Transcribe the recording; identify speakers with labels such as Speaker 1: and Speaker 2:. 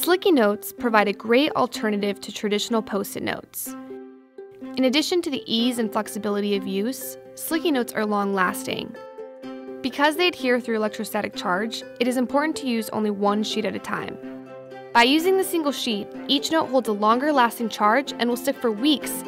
Speaker 1: Slicky notes provide a great alternative to traditional post it notes. In addition to the ease and flexibility of use, Slicky notes are long lasting. Because they adhere through electrostatic charge, it is important to use only one sheet at a time. By using the single sheet, each note holds a longer lasting charge and will stick for weeks